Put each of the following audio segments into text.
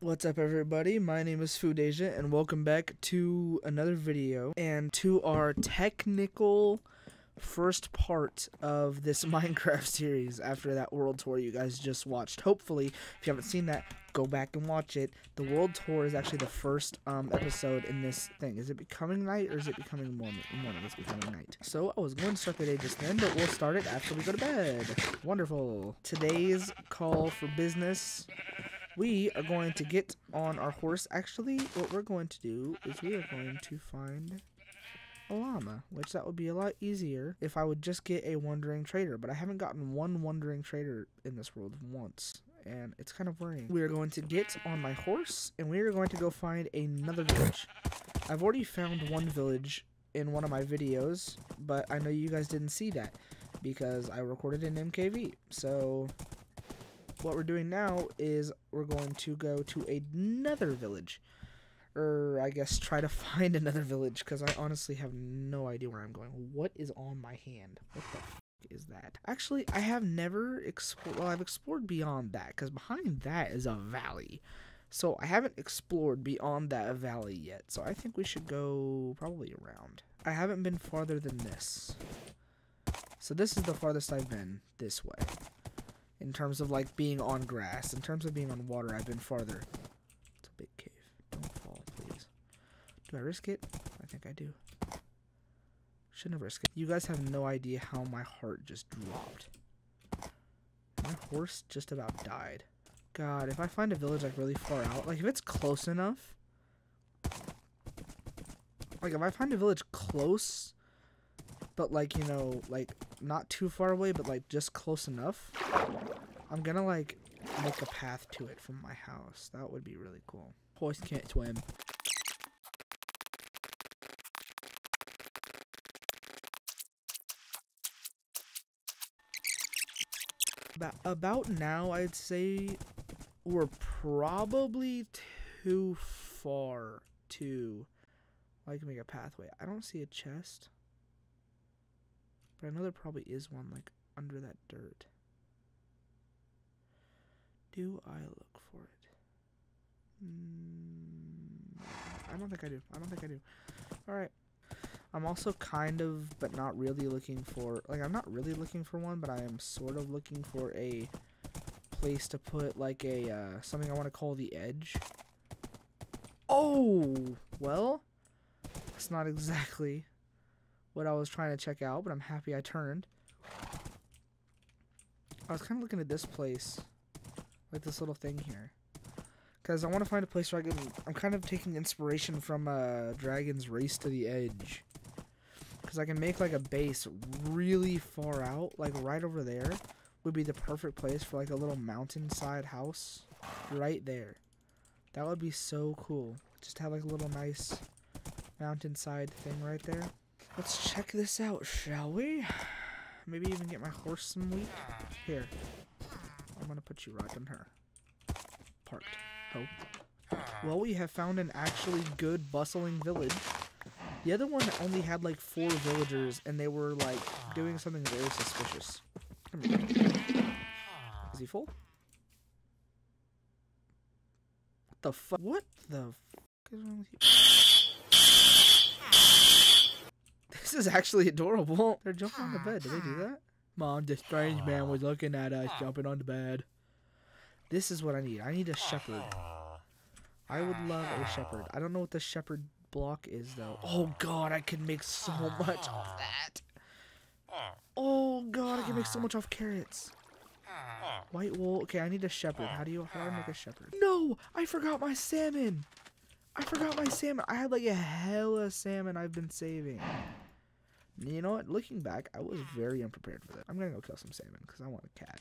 What's up everybody? My name is Phudasia and welcome back to another video and to our technical first part of this Minecraft series after that world tour you guys just watched. Hopefully, if you haven't seen that, go back and watch it. The world tour is actually the first um, episode in this thing. Is it becoming night or is it becoming morning? Morning, it's becoming night. So I was going to start the day just then, but we'll start it after we go to bed. Wonderful. Today's call for business we are going to get on our horse. Actually, what we're going to do is we are going to find a llama, which that would be a lot easier if I would just get a wandering trader. But I haven't gotten one wandering trader in this world once, and it's kind of worrying. We are going to get on my horse, and we are going to go find another village. I've already found one village in one of my videos, but I know you guys didn't see that because I recorded in MKV. So what we're doing now is we're going to go to another village. Or I guess try to find another village because I honestly have no idea where I'm going. What is on my hand? What the f is that? Actually, I have never explored. Well, I've explored beyond that because behind that is a valley. So I haven't explored beyond that valley yet. So I think we should go probably around. I haven't been farther than this. So this is the farthest I've been this way in terms of like being on grass. In terms of being on water, I've been farther. It's a big cave. Don't fall, please. Do I risk it? I think I do. Shouldn't have risked it. You guys have no idea how my heart just dropped. My horse just about died. God, if I find a village like really far out, like if it's close enough, like if I find a village close, but like, you know, like not too far away, but like just close enough, I'm gonna like make a path to it from my house. That would be really cool. Horse can't swim. About, about now, I'd say we're probably too far to like make a pathway. I don't see a chest. But I know there probably is one like under that dirt. Do I look for it? Mm, I don't think I do. I don't think I do. Alright. I'm also kind of, but not really looking for, like, I'm not really looking for one, but I am sort of looking for a place to put, like, a, uh, something I want to call the edge. Oh! Well, that's not exactly what I was trying to check out, but I'm happy I turned. I was kind of looking at this place like this little thing here. Because I want to find a place where I can... I'm kind of taking inspiration from uh, Dragon's Race to the Edge. Because I can make like a base really far out. Like right over there would be the perfect place for like a little mountainside house. Right there. That would be so cool. Just have like a little nice mountainside thing right there. Let's check this out, shall we? Maybe even get my horse some wheat. Here, I'm gonna put you right on her. Parked. Oh. Well, we have found an actually good, bustling village. The other one only had like four villagers, and they were like doing something very suspicious. Is he full? What the fuck? What the fuck is wrong with you? This is actually adorable. They're jumping on the bed. Did they do that? Mom, the strange man was looking at us jumping on the bed. This is what I need. I need a shepherd. I would love a shepherd. I don't know what the shepherd block is, though. Oh, God, I can make so much off that. Oh, God, I can make so much off carrots. White wool. Okay, I need a shepherd. How do you how do I make a shepherd? No, I forgot my salmon. I forgot my salmon. I had like a hella salmon I've been saving. You know what? Looking back, I was very unprepared for that. I'm gonna go kill some salmon because I want a cat.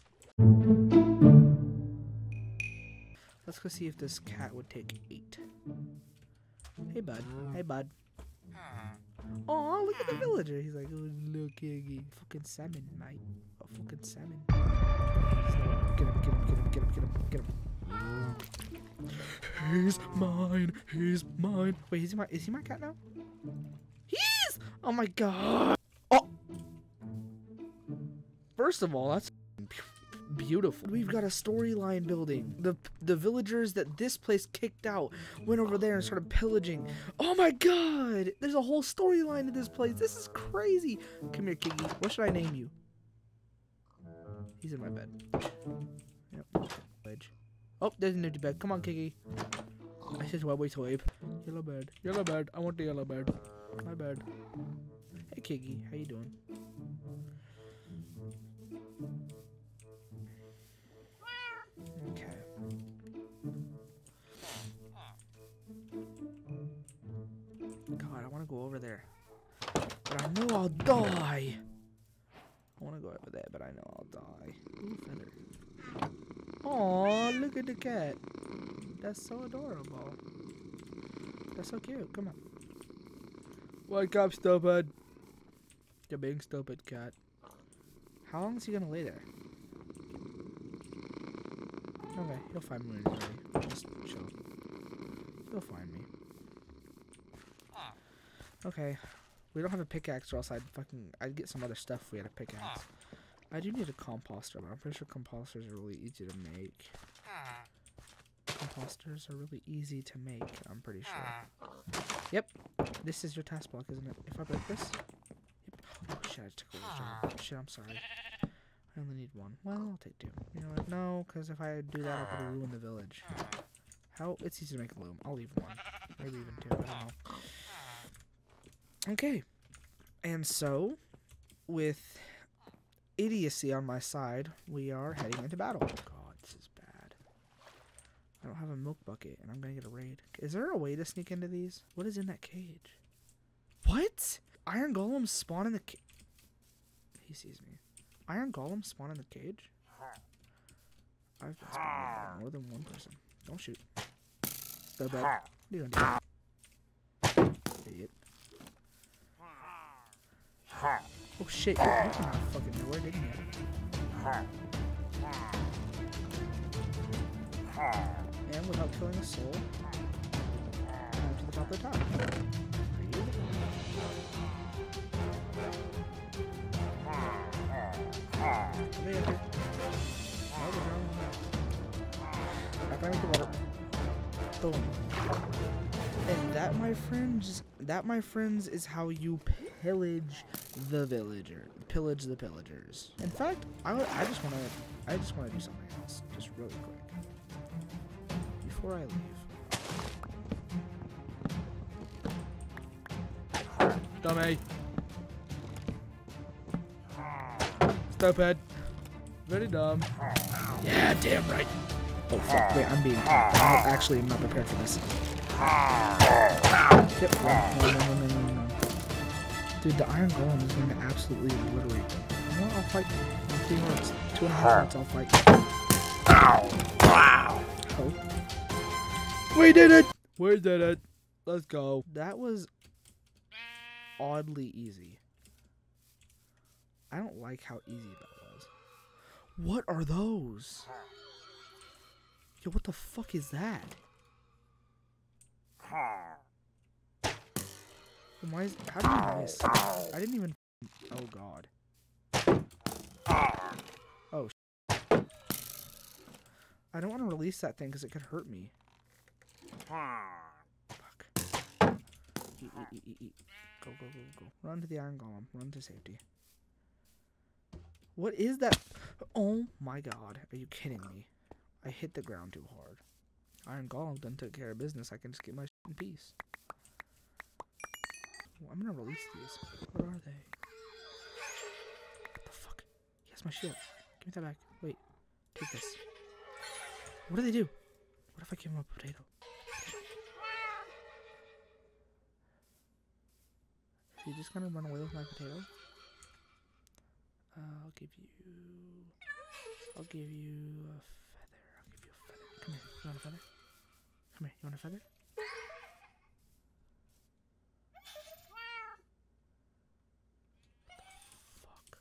Let's go see if this cat would take eight. Hey, bud. Hey, bud. Oh, look at the hmm. villager. He's like, oh, look, Iggy. Fucking salmon, mate. Oh, fucking salmon. Get him, get him, get him, get him, get him, get him. Hmm. He's mine. He's mine. Wait, is he my? Is he my cat now? Oh my god. Oh. First of all, that's beautiful. We've got a storyline building. The the villagers that this place kicked out went over there and started pillaging. Oh my god! There's a whole storyline to this place. This is crazy. Come here, Kiki. What should I name you? He's in my bed. Yep. Oh, there's an empty bed. Come on, Kiki. I said why wait till Abe. Yellow bird. Yellow bird. I want the yellow bird. My bad. Hey Kiggy, how you doing? Okay. God, I want to go over there. But I know I'll die. I want to go over there, but I know I'll die. Ooh, feather. Aw, look at the cat. That's so adorable. That's so cute. Come on. Wake up, stupid. You're being stupid, cat. How long is he gonna lay there? Okay, he'll find me when he's. Just chill. He'll find me. Okay. We don't have a pickaxe or else I'd fucking I'd get some other stuff if we had a pickaxe. I do need a composter, but I'm pretty sure composters are really easy to make. Composters are really easy to make, I'm pretty sure. Ah. Yep. This is your task block, isn't it? If I break this? Yep. Oh shit, I took over job. Ah. Shit, I'm sorry. I only need one. Well, I'll take two. You know what? No, because if I do that, I'll ruin ah. the village. How? It's easy to make a loom. I'll leave one. Maybe even two. I don't know. Okay. And so, with idiocy on my side, we are heading into battle. God, this is. I don't have a milk bucket, and I'm gonna get a raid. Is there a way to sneak into these? What is in that cage? What? Iron golems spawn in the cage. He sees me. Iron golems spawn in the cage? I've been more than one person. Don't shoot. You gonna do? Idiot. Oh shit, you came out of fucking nowhere, didn't you? And without killing a soul, to the top of the tower. And that, my friends, that, my friends, is how you pillage the villager, pillage the pillagers. In fact, I, I just want to, I just want to do something else, just really quick, before I leave. Dummy. Stupid. Very dumb. Yeah, damn right. Oh fuck, wait, I'm being, I'm actually am not prepared for this. Yep. No, no, no, no, no, no. Dude, the Iron Golem is going to absolutely obliterate me. You know? I'll fight you. In three minutes. Two and a half minutes, I'll fight you. Wow. Oh. We did it! We did it. Let's go. That was oddly easy. I don't like how easy that was. What are those? Yo, what the fuck is that? Why is how did I miss? I didn't even Oh god. Oh I don't want to release that thing because it could hurt me. Fuck. Eat, eat, eat, eat. Go, go, go, go. Run to the iron golem. Run to safety. What is that? Oh my god. Are you kidding me? I hit the ground too hard. Iron Golem done took care of business. I can just get my in peace. Well, I'm gonna release these. Where are they? What the fuck? He has my shield. Give me that back. Wait. Take this. What do they do? What if I give him a potato? He just gonna run away with my potato? Uh, I'll give you... I'll give you a feather. I'll give you a feather. Come here. You want a feather? Come here. You want a feather? Fuck.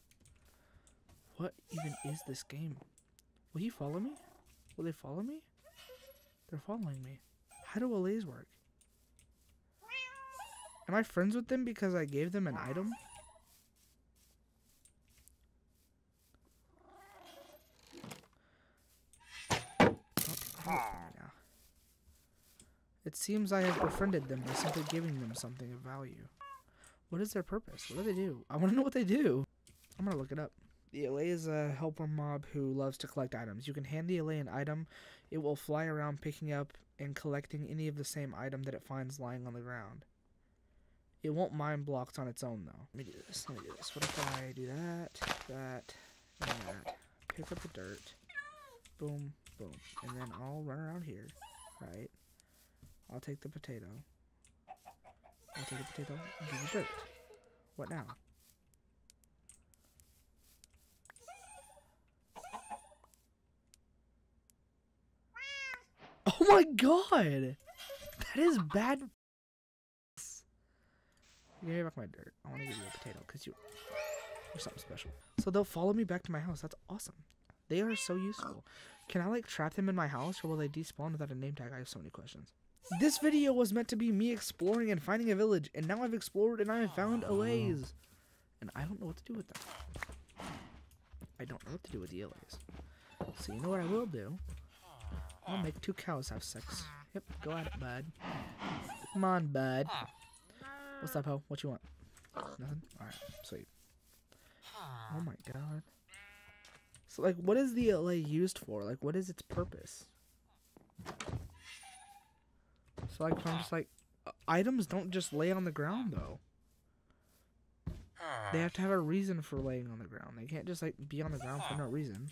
What even is this game? Will he follow me? Will they follow me? They're following me. How do allays work? Am I friends with them because I gave them an item? Oh, oh, it seems I have befriended them by simply giving them something of value. What is their purpose? What do they do? I want to know what they do. I'm going to look it up. The allay is a helper mob who loves to collect items. You can hand the allay an item. It will fly around picking up and collecting any of the same item that it finds lying on the ground. It won't mine blocks on its own though. Let me do this. Let me do this. What if I do that, that, that? Pick up the dirt. Boom, boom. And then I'll run around here, right? I'll take the potato. I'll take the potato and give you dirt. What now? Oh my god! That is bad. Give me back my dirt. I want to give you a potato because you, you're something special. So they'll follow me back to my house. That's awesome. They are so useful. Can I like trap them in my house or will they despawn without a name tag? I have so many questions. This video was meant to be me exploring and finding a village, and now I've explored and I have found allays. And I don't know what to do with them. I don't know what to do with the allays. So you know what I will do? I'll make two cows have sex. Yep, go at it, bud. Come on, bud. What's up, Ho? What you want? Nothing? Alright, sweet. Oh my god. So, like, what is the allay used for? Like, what is its purpose? So, like, I'm just like, uh, items don't just lay on the ground, though. They have to have a reason for laying on the ground. They can't just, like, be on the ground for no reason.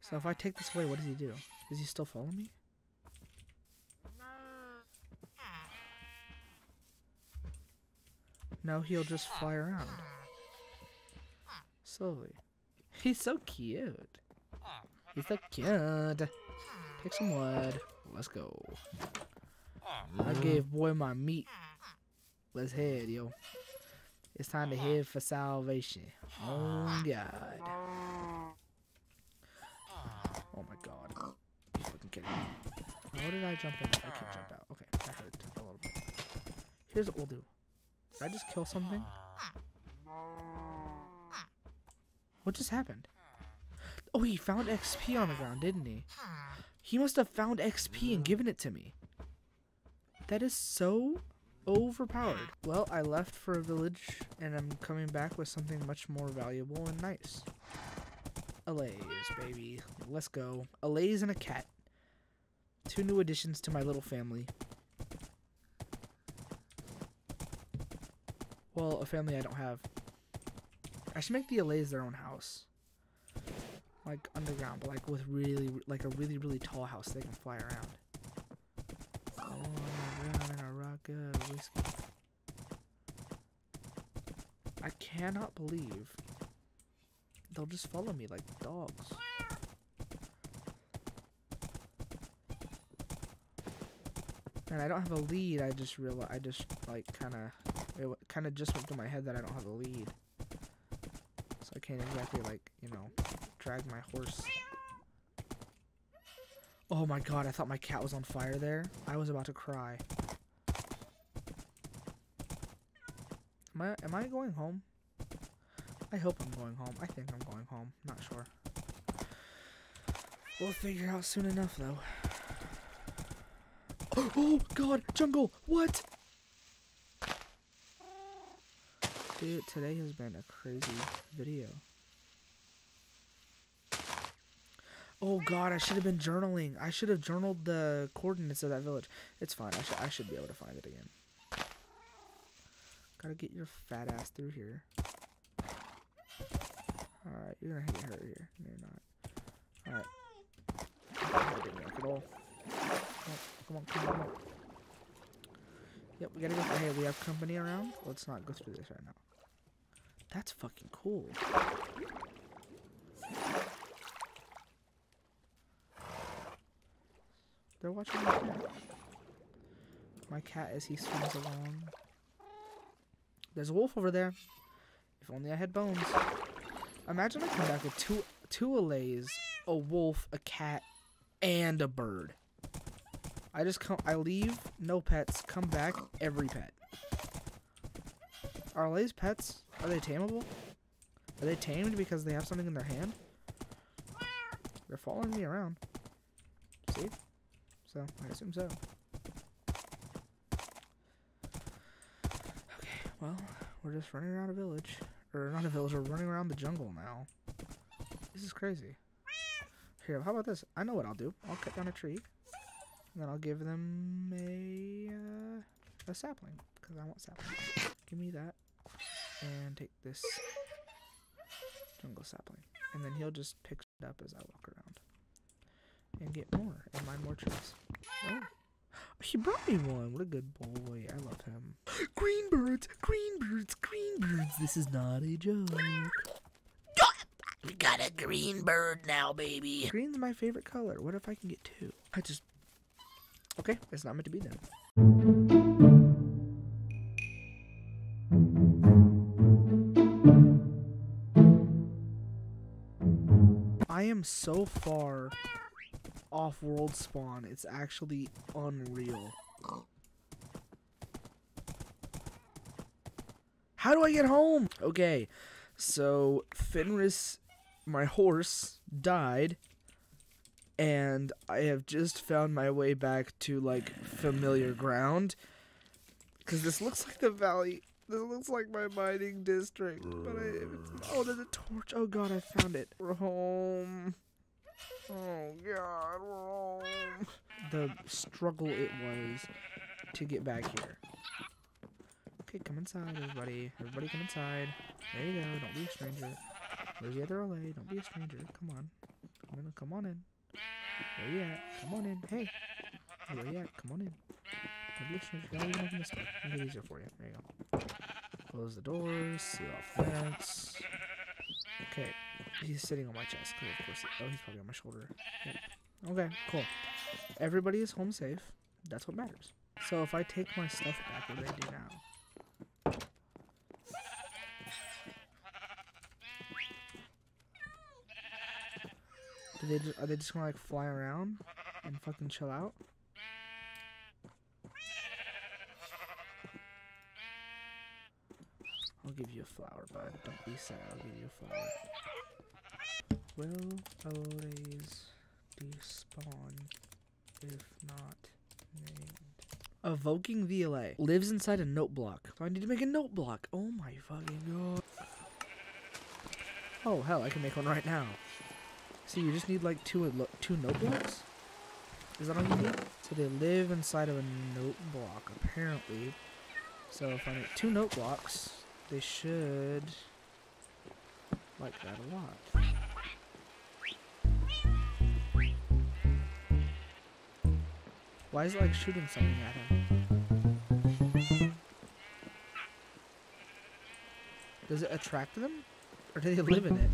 So if I take this away, what does he do? Does he still follow me? No, he'll just fly around. Slowly. He's so cute. He's so cute. Take some wood. Let's go. I gave boy my meat. Let's head, yo. It's time to head for salvation. Oh God. Oh my God. You fucking kidding me. How did I jump in? I can't jump out. Okay, that hurt a little bit. Here's what we'll do. Did I just kill something? What just happened? Oh, he found XP on the ground, didn't he? He must have found XP and given it to me. That is so overpowered. Well, I left for a village, and I'm coming back with something much more valuable and nice. Allays, baby. Let's go. Allays and a cat. Two new additions to my little family. Well, a family I don't have. I should make the Allays their own house. Like underground, but like with really, like a really, really tall house so they can fly around. Oh, in a rock whiskey. I cannot believe they'll just follow me like dogs. And I don't have a lead. I just realized I just like kind of it kind of just went through my head that I don't have a lead. So I can't exactly like, you know, drag my horse. Oh my god, I thought my cat was on fire there. I was about to cry. Am I am I going home? I hope I'm going home. I think I'm going home. Not sure. We'll figure out soon enough though. Oh god, jungle! What? Dude, today has been a crazy video. Oh god, I should have been journaling. I should have journaled the coordinates of that village. It's fine. I should I should be able to find it again. Gotta get your fat ass through here. Alright, you're gonna get hurt here. No, you're not. Alright. Come on, come on, come on. Yep, we gotta go. Hey, we have company around. Let's not go through this right now. That's fucking cool. They're watching my cat. My cat as he swims along. There's a wolf over there. If only I had bones. Imagine I come back with two two allays, a wolf, a cat, and a bird. I just come I leave, no pets, come back, every pet. Are allays pets? Are they tameable? Are they tamed because they have something in their hand? They're following me around. See? So, I assume so. Okay, well, we're just running around a village. Or not a village, we're running around the jungle now. This is crazy. Here, how about this? I know what I'll do. I'll cut down a tree. And then I'll give them a, uh, a sapling. Because I want sapling. Give me that. And take this jungle sapling. And then he'll just pick it up as I walk around. And get more. And mine more trees. Oh. He brought me one. What a good boy. I love him. Green birds, green birds, green birds. This is not a joke. We got a green bird now, baby. Green's my favorite color. What if I can get two? I just. Okay, it's not meant to be then. I am so far off world spawn, it's actually unreal. How do I get home? Okay, so Fenris, my horse, died, and I have just found my way back to like familiar ground. Because this looks like the valley. This looks like my mining district. But I, oh, there's a torch. Oh god, I found it. We're home. Oh god, we're home. The struggle it was to get back here. Okay, come inside, everybody. Everybody come inside. There you go. Don't be a stranger. Where's the other allay? Don't be a stranger. Come on. Come on, come on in. Where you at? Come on in. Hey. Hey, where you at? Come on in. Don't be. Don't even open this door. Make it easier for you. There you go. Close the doors. Seal off vents. Okay. He's sitting on my chest. of course. He, oh, he's probably on my shoulder. Yep. Okay, cool. Everybody is home safe. That's what matters. So if I take my stuff back, what do I do now? Do they are they just gonna like fly around and fucking chill out? I'll give you a flower, bud. Don't be sad. I'll give you a flower. Will always despawn if not named. Evoking VLA lives inside a note block. So I need to make a note block. Oh my fucking god. Oh hell, I can make one right now. See, you just need like two two note blocks? Is that all you need? So they live inside of a note block, apparently. So if I make two note blocks, they should like that a lot. Why is it like shooting something at him? Does it attract them? Or do they live in it?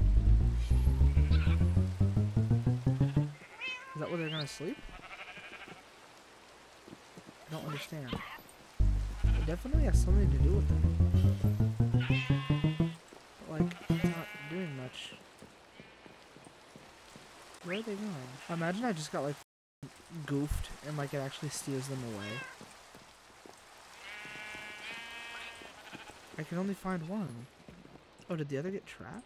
Is that where they're gonna sleep? I don't understand. It definitely has something to do with them. Much. Where are they going? Imagine I just got like goofed and like it actually steers them away. I can only find one. Oh, did the other get trapped?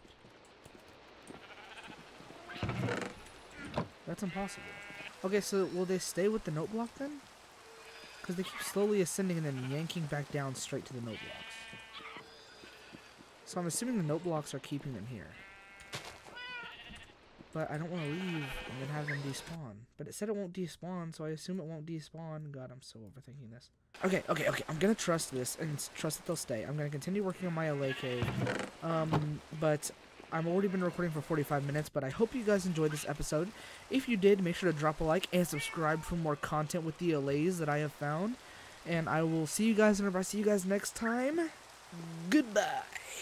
That's impossible. Okay, so will they stay with the note block then? Because they keep slowly ascending and then yanking back down straight to the note blocks. So I'm assuming the note blocks are keeping them here. But I don't want to leave and then have them despawn. But it said it won't despawn, so I assume it won't despawn. God, I'm so overthinking this. Okay, okay, okay. I'm gonna trust this and trust that they'll stay. I'm gonna continue working on my allay cave. Um, but I've already been recording for 45 minutes, but I hope you guys enjoyed this episode. If you did, make sure to drop a like and subscribe for more content with the allays that I have found. And I will see you guys whenever I see you guys next time. Goodbye.